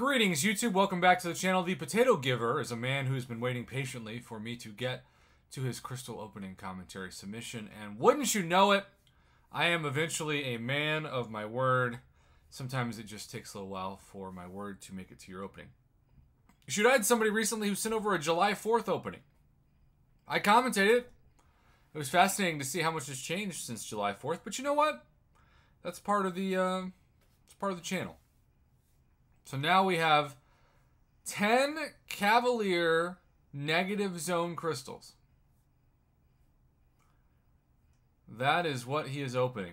Greetings, YouTube. Welcome back to the channel. The Potato Giver is a man who's been waiting patiently for me to get to his crystal opening commentary submission. And wouldn't you know it, I am eventually a man of my word. Sometimes it just takes a little while for my word to make it to your opening. You I had somebody recently who sent over a July 4th opening. I commented it. It was fascinating to see how much has changed since July 4th, but you know what? That's part of the uh, it's part of the channel. So now we have 10 Cavalier negative zone crystals. That is what he is opening.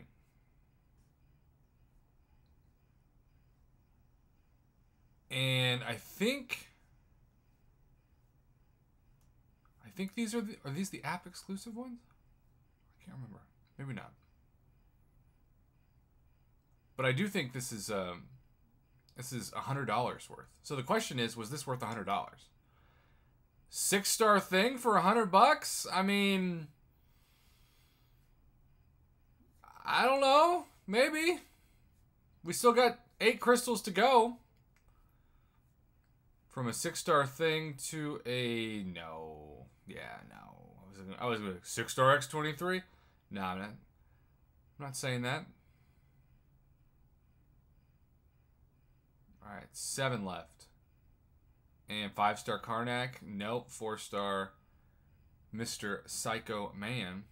And I think I think these are the are these the app exclusive ones? I can't remember. Maybe not. But I do think this is um this is a hundred dollars worth. So the question is, was this worth a hundred dollars? Six star thing for a hundred bucks? I mean I don't know. Maybe. We still got eight crystals to go. From a six star thing to a no. Yeah, no. I was I was six star X twenty three. No, I'm not. I'm not saying that. All right, seven left. And five star Karnak. Nope. Four star Mr. Psycho Man.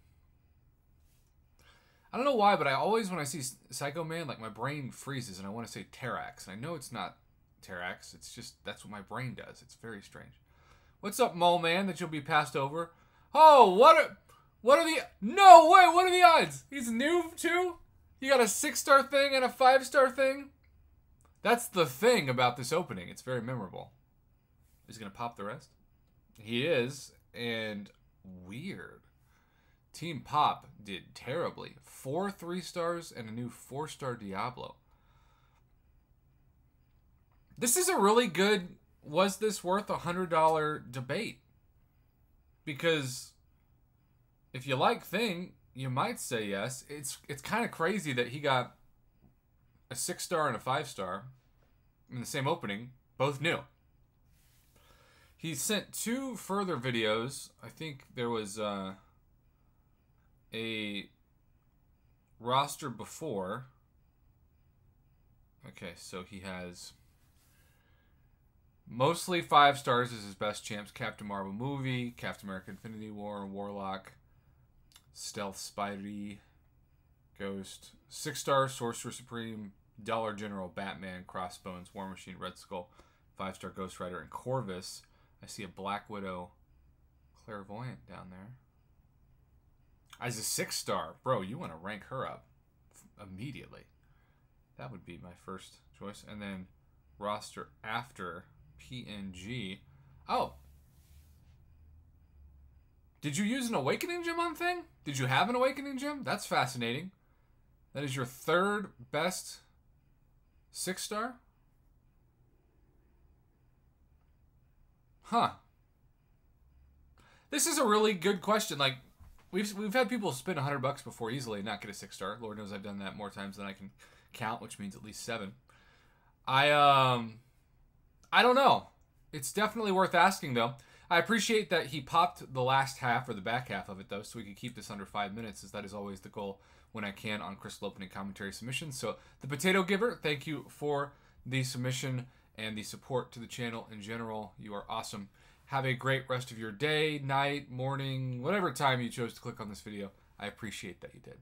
I don't know why, but I always, when I see Psycho Man, like my brain freezes and I want to say Terrax. And I know it's not Terrax. It's just, that's what my brain does. It's very strange. What's up, Mole Man, that you'll be passed over? Oh, what are, what are the, no way, what are the odds? He's new too? You got a six star thing and a five star thing? That's the thing about this opening. It's very memorable. He's going to pop the rest? He is, and weird. Team Pop did terribly. Four three stars and a new four star Diablo. This is a really good was this worth a hundred dollar debate? Because if you like Thing, you might say yes. It's it's kind of crazy that he got a six star and a five star in the same opening, both new. He sent two further videos. I think there was uh, a roster before. Okay, so he has mostly five stars as his best champs Captain Marvel movie, Captain America Infinity War, Warlock, Stealth Spidey, Ghost, six Star, Sorcerer Supreme, Dollar General, Batman, Crossbones, War Machine, Red Skull, five star Ghost Rider, and Corvus. I see a Black Widow Claire Voyant down there. As a six star, bro, you want to rank her up immediately. That would be my first choice. And then roster after PNG. Oh. Did you use an Awakening Gem on thing? Did you have an Awakening Gem? That's fascinating. That is your third best six star? Huh. This is a really good question. Like, We've we've had people spend hundred bucks before easily and not get a six star. Lord knows I've done that more times than I can count, which means at least seven. I um, I don't know. It's definitely worth asking though. I appreciate that he popped the last half or the back half of it though, so we could keep this under five minutes, as that is always the goal when I can on crystal opening commentary submissions. So the potato giver, thank you for the submission and the support to the channel in general. You are awesome. Have a great rest of your day, night, morning, whatever time you chose to click on this video. I appreciate that you did.